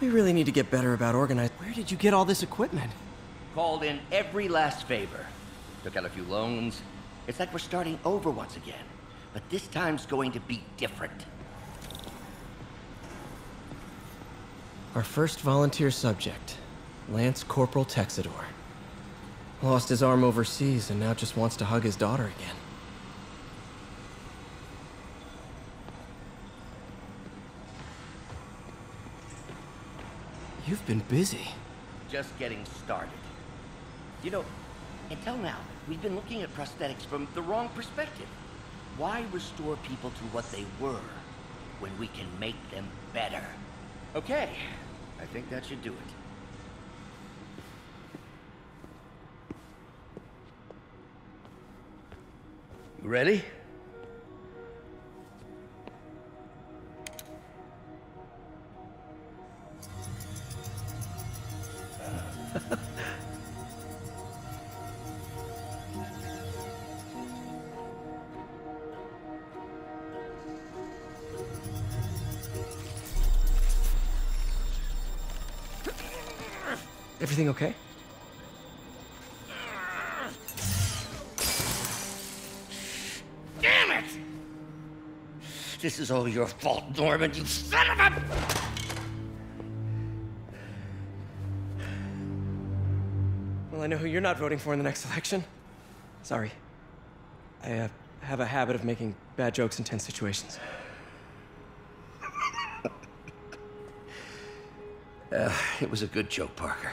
We really need to get better about organizing. Where did you get all this equipment? Called in every last favor. Took out a few loans. It's like we're starting over once again. But this time's going to be different. Our first volunteer subject, Lance Corporal Texidor. Lost his arm overseas and now just wants to hug his daughter again. You've been busy. Just getting started. You know, until now, we've been looking at prosthetics from the wrong perspective. Why restore people to what they were when we can make them better? Okay, I think that should do it. Ready? Everything okay? Damn it! This is all your fault, Norman, you son of a... Well, I know who you're not voting for in the next election. Sorry. I uh, have a habit of making bad jokes in tense situations. Uh, it was a good joke, Parker.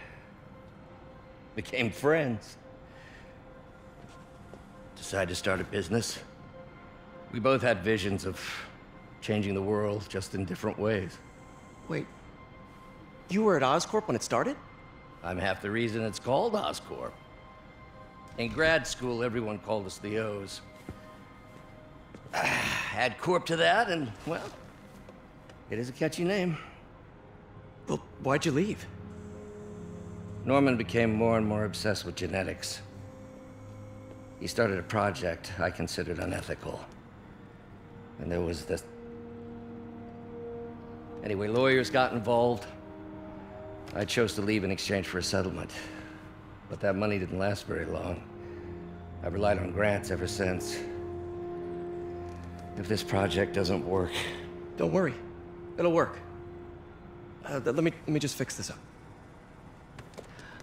Became friends. Decided to start a business. We both had visions of changing the world, just in different ways. Wait, you were at Oscorp when it started? I'm half the reason it's called Oscorp. In grad school, everyone called us the O's. Add Corp to that, and, well, it is a catchy name. Well, why'd you leave? Norman became more and more obsessed with genetics. He started a project I considered unethical. And there was this. Anyway, lawyers got involved. I chose to leave in exchange for a settlement. But that money didn't last very long. I've relied on grants ever since. If this project doesn't work, Don't worry, it'll work. Uh, let me let me just fix this up.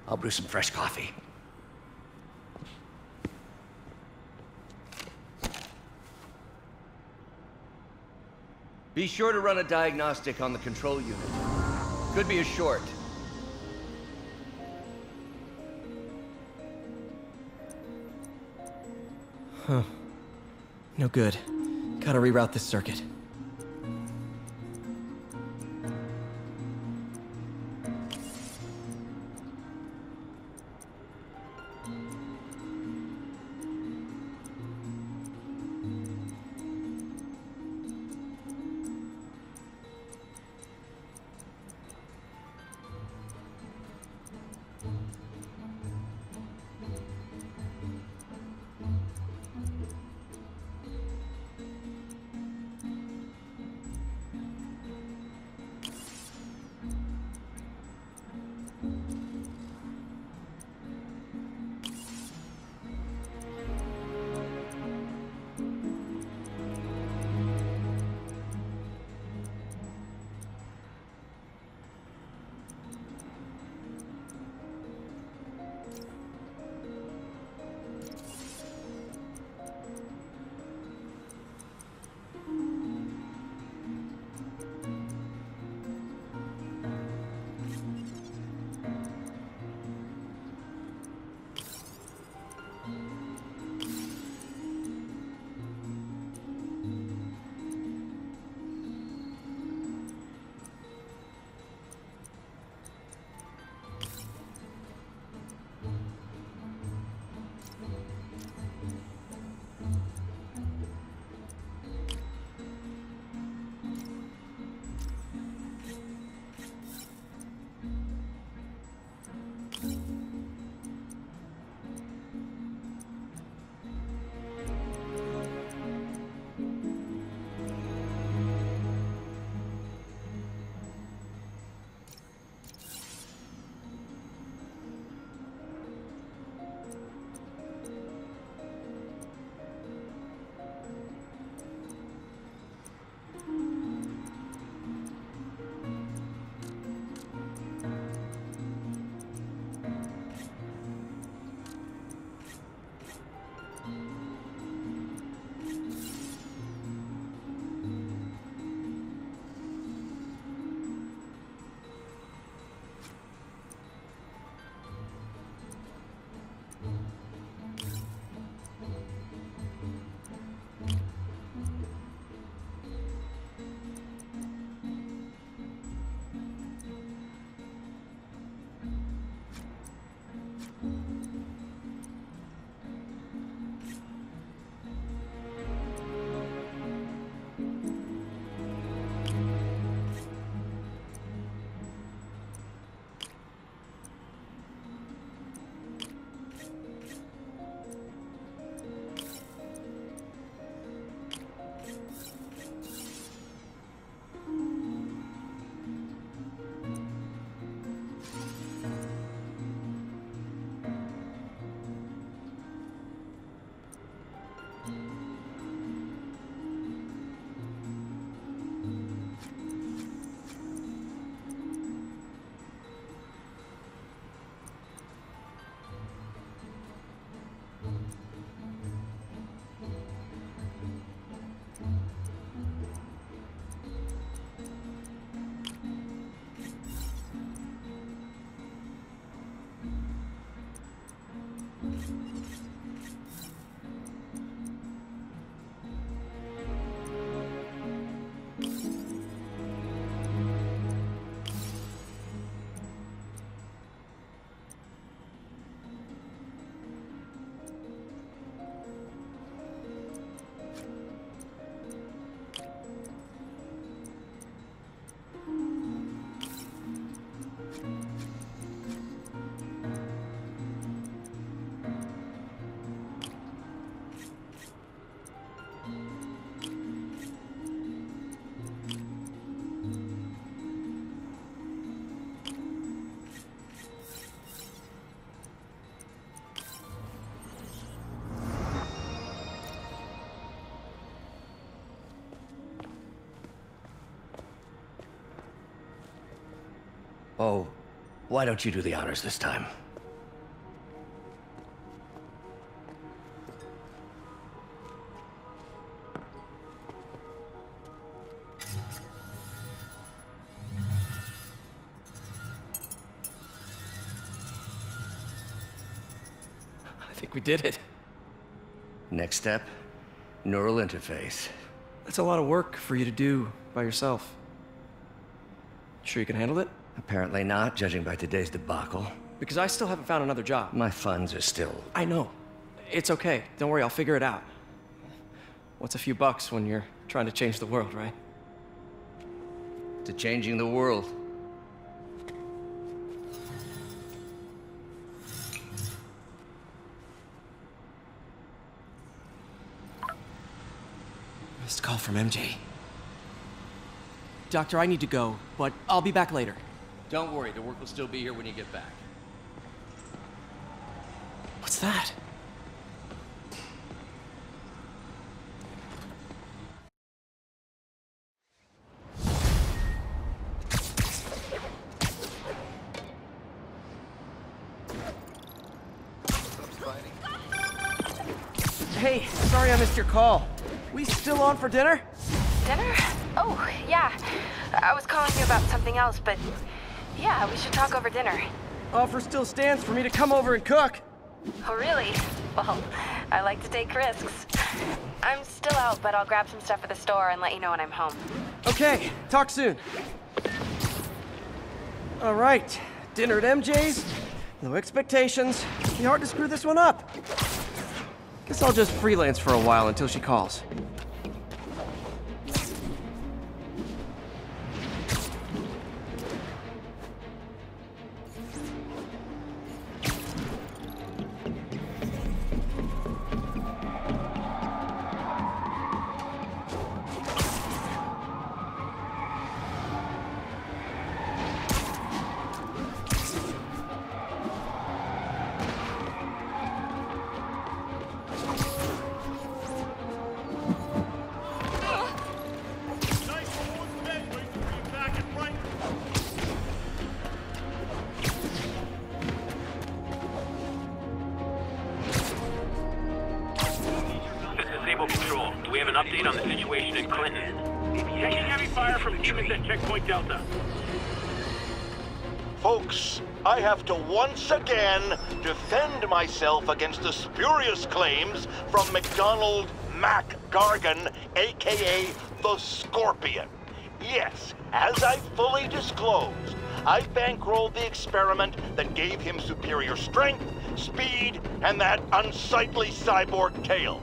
I'll brew some fresh coffee. Be sure to run a diagnostic on the control unit. Could be a short. Huh. No good. Gotta reroute this circuit. Oh, why don't you do the honors this time? I think we did it. Next step, neural interface. That's a lot of work for you to do by yourself. Sure you can handle it? Apparently not, judging by today's debacle. Because I still haven't found another job. My funds are still... I know. It's okay. Don't worry, I'll figure it out. What's a few bucks when you're trying to change the world, right? to changing the world. Missed call from MJ. Doctor, I need to go, but I'll be back later. Don't worry, the work will still be here when you get back. What's that? Hey, sorry I missed your call. We still on for dinner? Dinner? Oh, yeah. I was calling you about something else, but yeah, we should talk over dinner. Offer still stands for me to come over and cook. Oh, really? Well, I like to take risks. I'm still out, but I'll grab some stuff at the store and let you know when I'm home. Okay, talk soon. All right, dinner at MJ's. No expectations. Be hard to screw this one up. Guess I'll just freelance for a while until she calls. This is Sable Control. Do we have an update on the situation in Clinton? Taking heavy fire from humans at Checkpoint Delta. Folks, I have to once again defend myself against the spurious claims from MacDonald Mac Gargan, aka the Scorpion. Yes, as I fully disclosed, I bankrolled the experiment that gave him superior strength, speed, and that unsightly cyborg tail.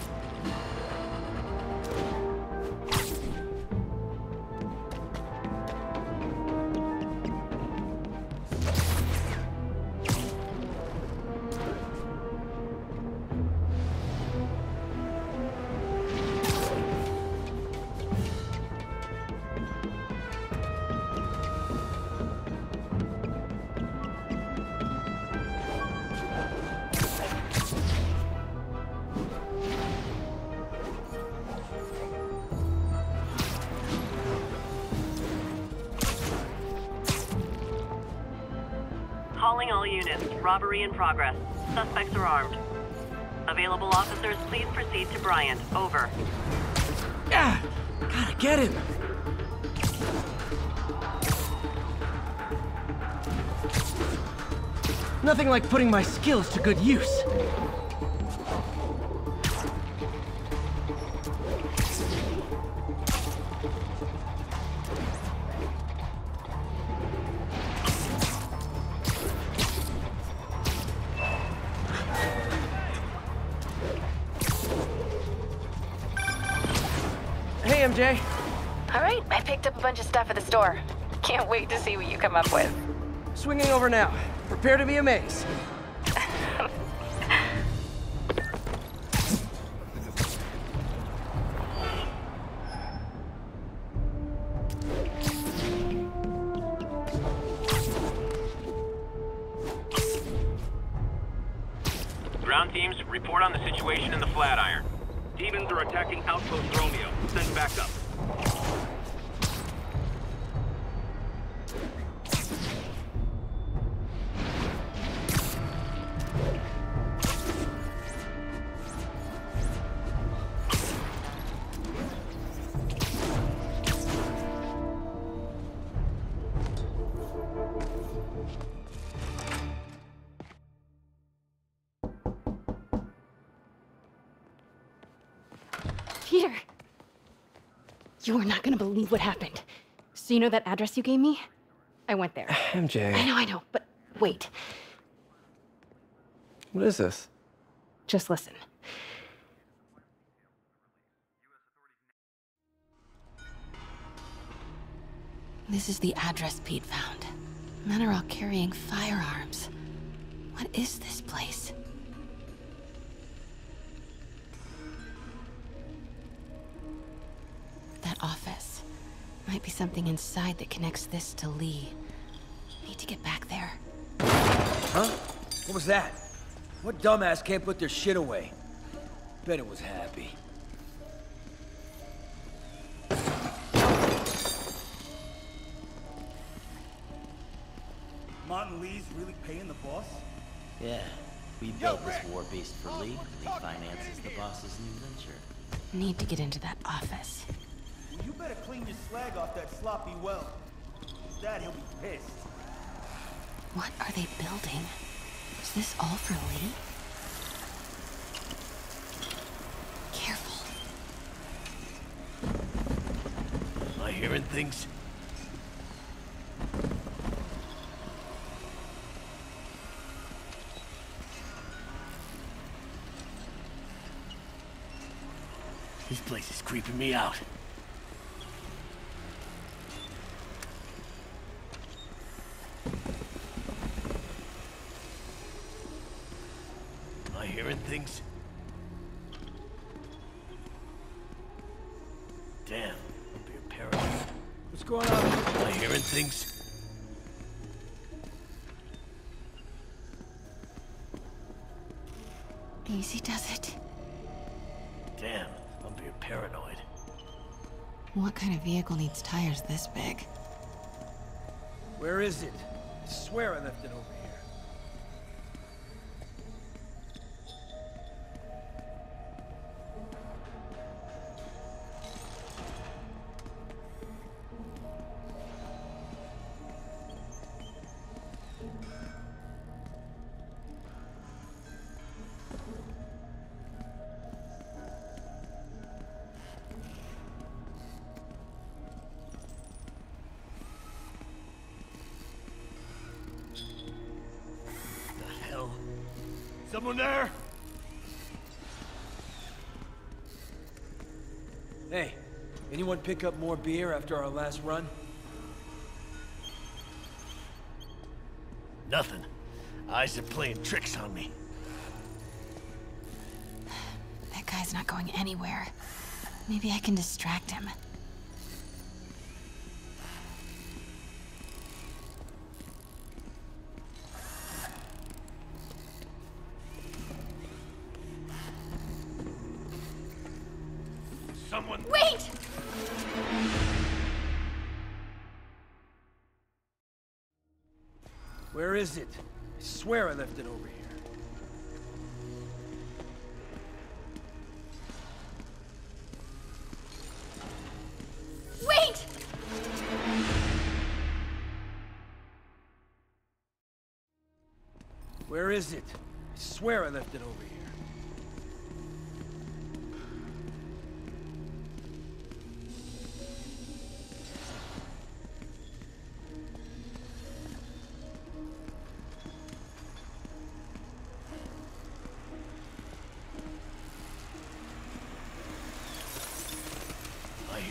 All units. Robbery in progress. Suspects are armed. Available officers, please proceed to Bryant. Over. Yeah, gotta get him. Nothing like putting my skills to good use. Store. Can't wait to see what you come up with. Swinging over now. Prepare to be amazed. You are not gonna believe what happened. So you know that address you gave me? I went there. MJ. I know, I know, but wait. What is this? Just listen. This is the address Pete found. Men are all carrying firearms. What is this place? Office. Might be something inside that connects this to Li. Need to get back there. Huh? What was that? What dumbass can't put their shit away? Bet it was happy. Martin Li's really paying the boss? Yeah, we built this war beast for oh, Li. and he finances the boss's new venture. Need to get into that office. Well, you better clean your slag off that sloppy well. Dad, he'll be pissed. What are they building? Is this all for Li? Careful. Am I hearing things? This place is creeping me out. Hearing things? Damn, I'm being paranoid. What's going on? Am I hearing things? Easy does it. Damn, I'm being paranoid. What kind of vehicle needs tires this big? Where is it? I swear I left it over here. Hey, anyone pick up more beer after our last run? Nothing. Eyes are playing tricks on me. That guy's not going anywhere. Maybe I can distract him. Is it? I swear I left it over here. Wait! Where is it? I swear I left it over here.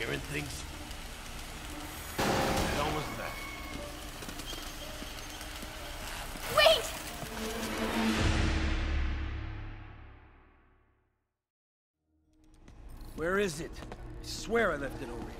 hearing things? What was that? Wait! Where is it? I swear I left it over here.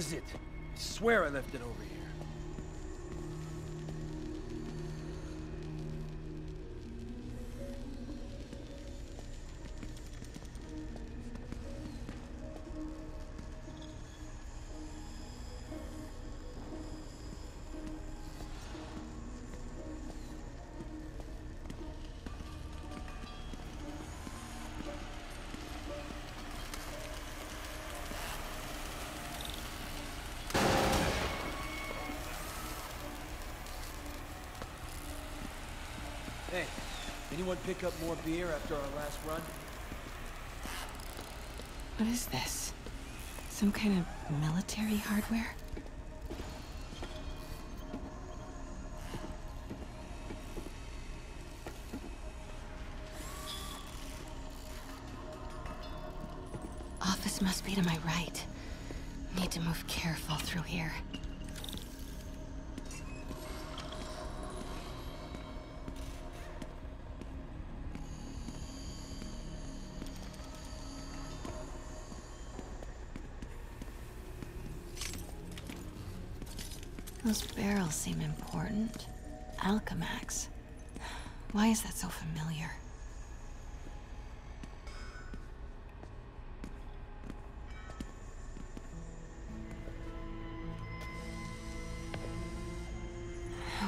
Is it? I swear I left it over here. Anyone pick up more beer after our last run? What is this? Some kind of military hardware? Office must be to my right. Need to move careful through here. Those barrels seem important. Alchemax. Why is that so familiar?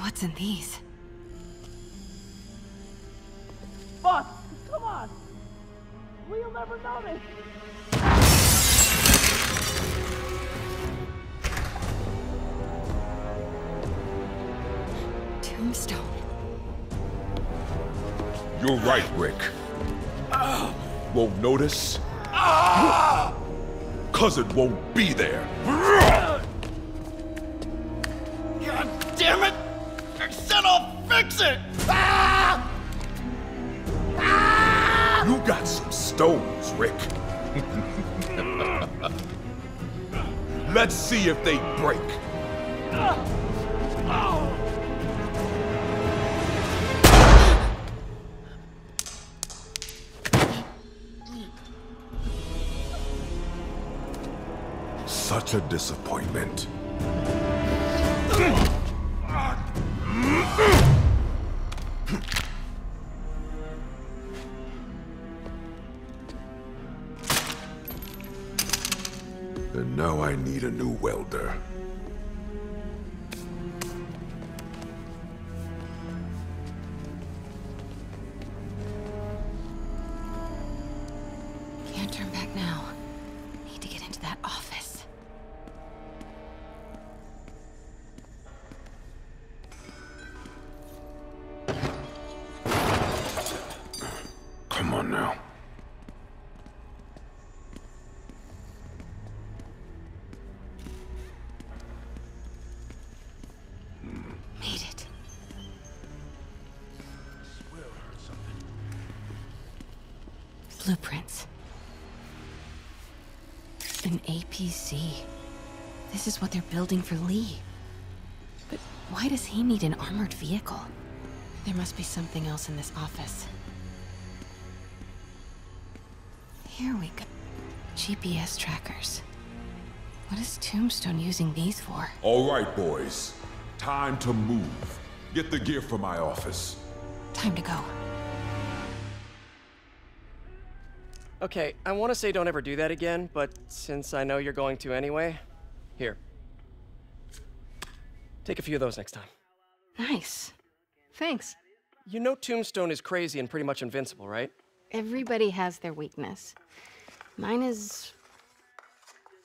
What's in these? Boss, come on! We'll never notice! You're right, Rick. Won't notice? Cause it won't be there. God damn it! I said I'll fix it! You got some stones, Rick. Let's see if they break. A disappointment. And now I need a new welder. Can't turn back now. Need to get into that office. An APC. This is what they're building for Li. But why does he need an armored vehicle? There must be something else in this office. Here we go. GPS trackers. What is Tombstone using these for? All right, boys. Time to move. Get the gear from my office. Time to go. Okay, I want to say don't ever do that again, but since I know you're going to anyway, here. Take a few of those next time. Nice. Thanks. You know Tombstone is crazy and pretty much invincible, right? Everybody has their weakness. Mine is.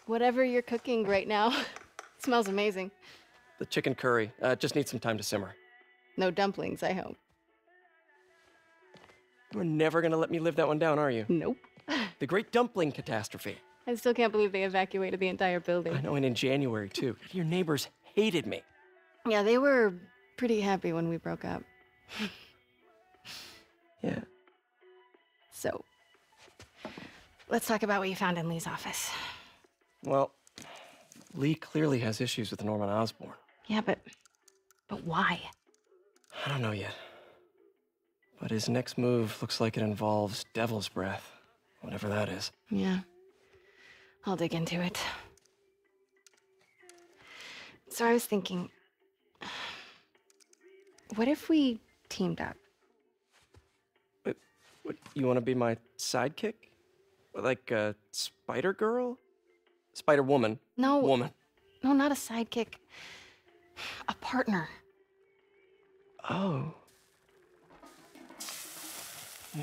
whatever you're cooking right now. it smells amazing. The chicken curry uh, just needs some time to simmer. No dumplings, I hope. You're never gonna let me live that one down, are you? Nope. The Great Dumpling Catastrophe. I still can't believe they evacuated the entire building. I know, and in January, too. Your neighbors hated me. Yeah, they were pretty happy when we broke up. Yeah. So, let's talk about what you found in Li's office. Well, Li clearly has issues with Norman Osborn. Yeah, but but why? I don't know yet. But his next move looks like it involves Devil's Breath, whatever that is. Yeah. I'll dig into it. So I was thinking, what if we teamed up? What, you want to be my sidekick? Like a Spider Girl? Spider Woman? No. Woman. No, not a sidekick. A partner. Oh.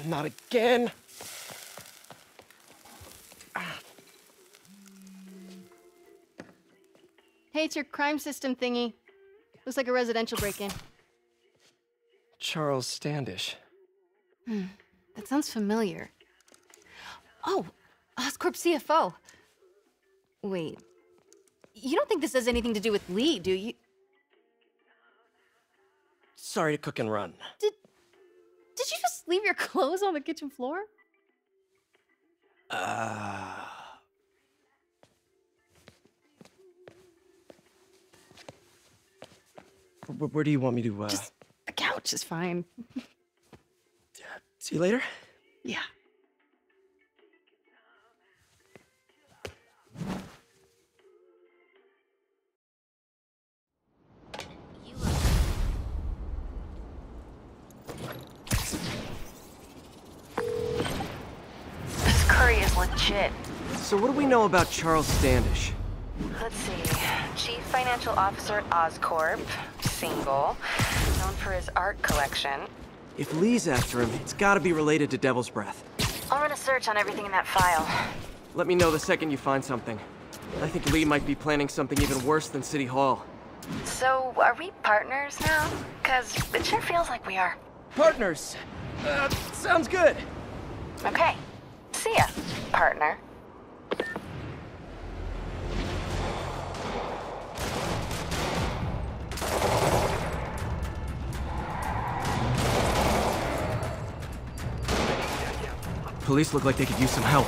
Not again. Hey, it's your crime system thingy. Looks like a residential break-in. Charles Standish. Hmm. That sounds familiar. Oh, Oscorp CFO. Wait. You don't think this has anything to do with Li, do you? Sorry to cook and run. Did you just leave your clothes on the kitchen floor? Uh. Where, where do you want me to, uh. Just the couch is fine. See you later? Yeah. Legit. So, what do we know about Charles Standish? Let's see. Chief Financial Officer at Oscorp. Single. Known for his art collection. If Li's after him, it's gotta be related to Devil's Breath. I'll run a search on everything in that file. Let me know the second you find something. I think Li might be planning something even worse than City Hall. So, are we partners now? Because it sure feels like we are. Partners! Uh, sounds good! Okay. See ya, partner. Police look like they could use some help.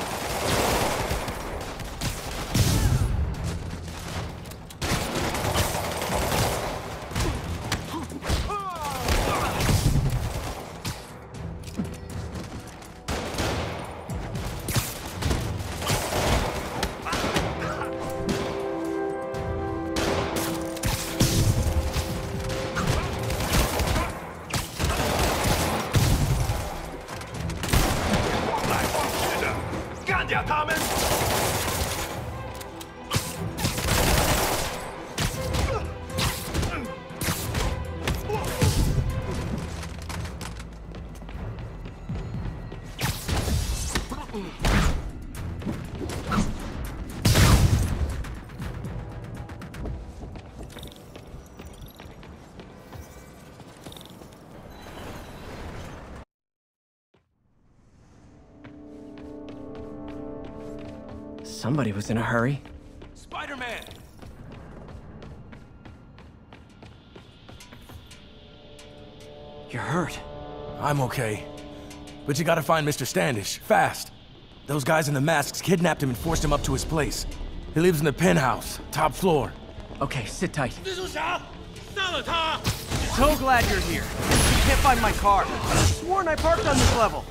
架他们。Somebody was in a hurry. Spider-Man! You're hurt. I'm okay. But you gotta find Mr. Standish, fast. Those guys in the masks kidnapped him and forced him up to his place. He lives in the penthouse, top floor. Okay, sit tight. So glad you're here. I can't find my car. I sworn I parked on this level.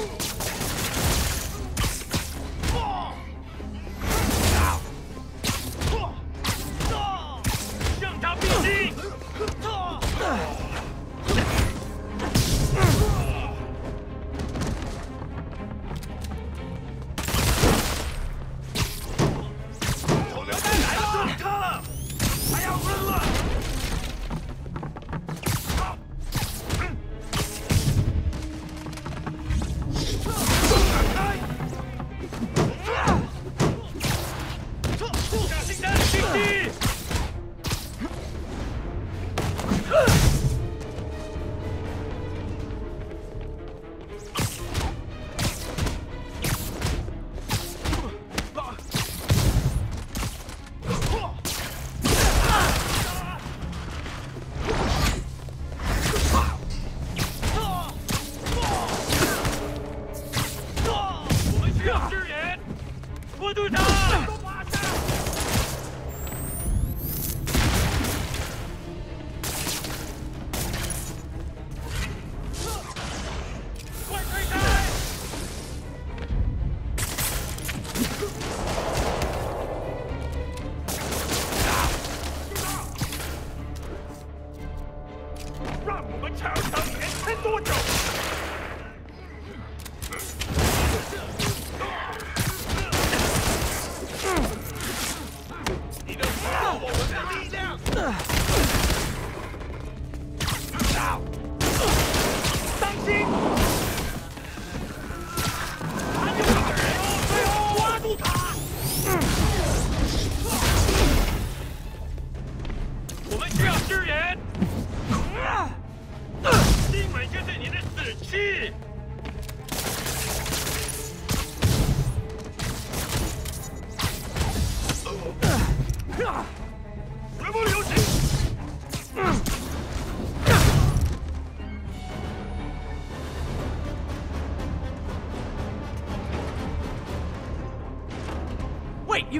Oh! 让我们瞧瞧你能多久！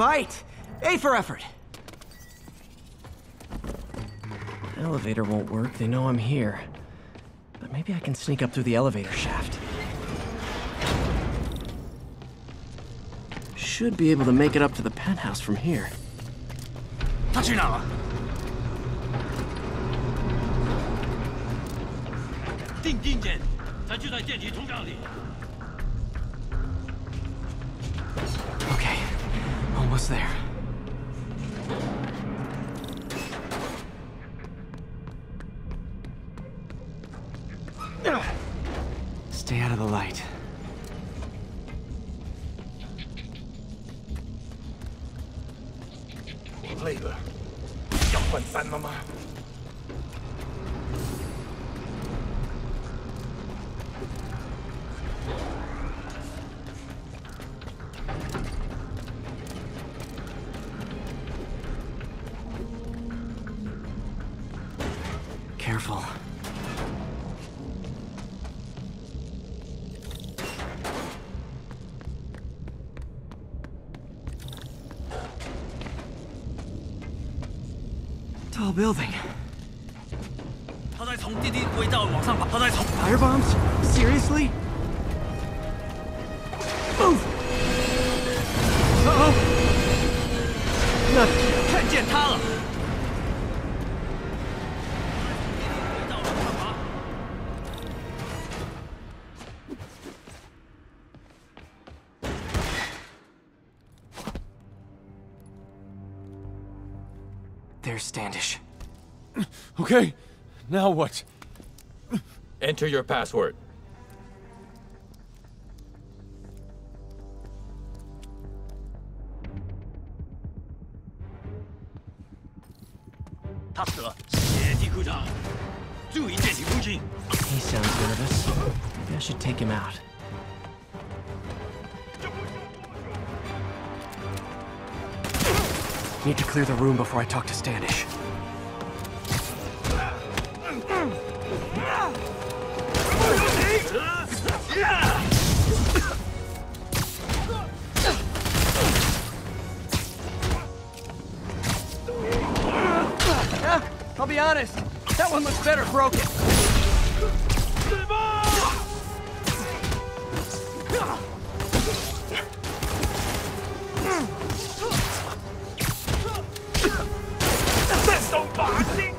fight. A for effort. Elevator won't work. They know I'm here. But maybe I can sneak up through the elevator shaft. Should be able to make it up to the penthouse from here. 他去哪了？定定点，他就在电梯通道里。 There. Wonderful. Tall building. Firebombs? Seriously? Now what? Enter your password. He sounds nervous. Maybe I should take him out. Need to clear the room before I talk to Standish. I'll be honest, that one looks better broken. That's so boxing!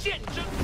见证。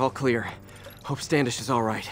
All clear. Hope Standish is all right.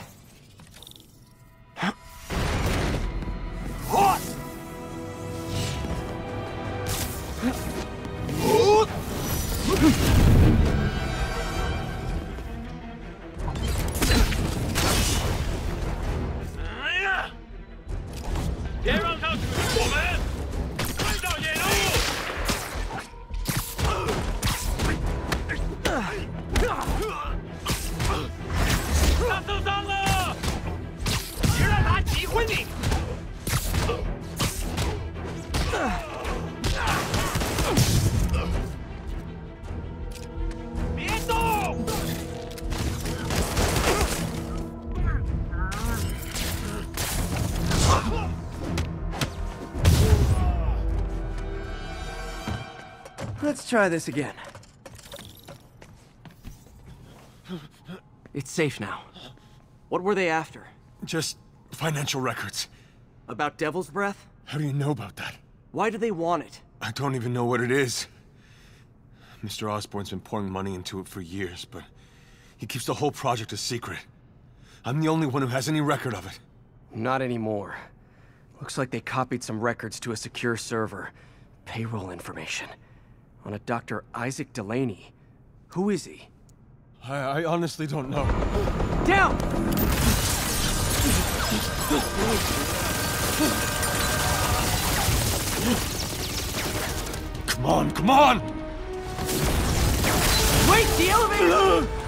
Let's try this again. It's safe now. What were they after? Just financial records. About Devil's Breath? How do you know about that? Why do they want it? I don't even know what it is. Mr. Osborn's been pouring money into it for years, but he keeps the whole project a secret. I'm the only one who has any record of it. Not anymore. Looks like they copied some records to a secure server. Payroll information. On a Dr. Isaac Delaney. Who is he? I, I honestly don't know. Down! Come on, come on! Wait, the elevator!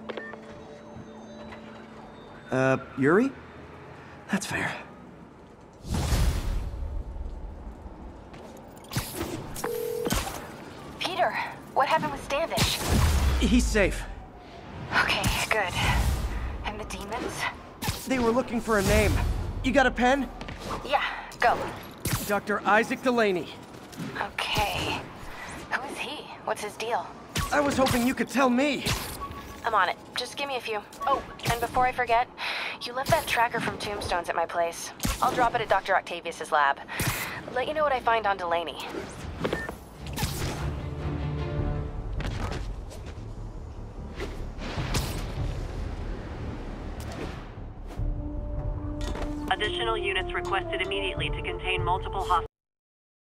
Uh, Yuri? That's fair. Peter, what happened with Standish? He's safe. Okay, good. And the demons? They were looking for a name. You got a pen? Yeah, go. Dr. Isaac Delaney. Okay. Who is he? What's his deal? I was hoping you could tell me. I'm on it. Just give me a few. Oh, and before I forget, you left that tracker from Tombstones at my place. I'll drop it at Dr. Octavius's lab. Let you know what I find on Delaney. Additional units requested immediately to contain multiple hostiles.